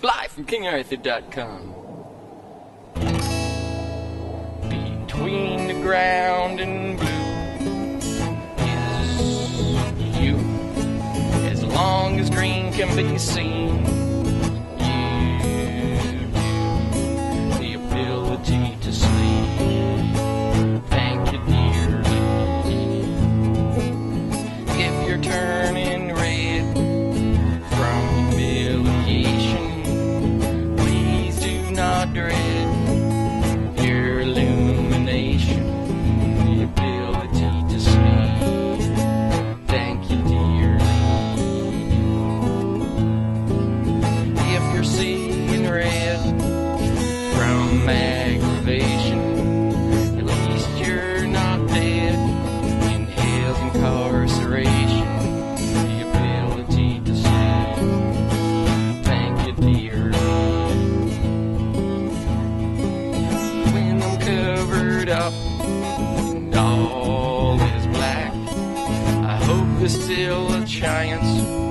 Live from KingArthur.com. Between the ground and blue is you. As long as green can be seen, you the ability to. Thank you, dearly. If you're turning Seeing red from aggravation, at least you're not dead in hell's incarceration. The ability to sleep. Thank you, dearly. When I'm covered up and all is black, I hope there's still a chance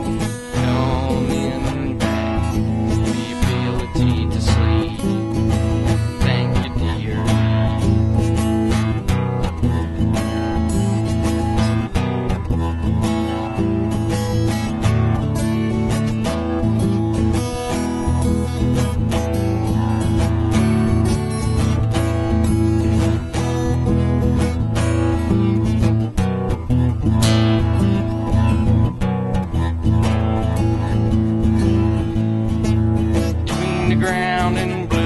ground and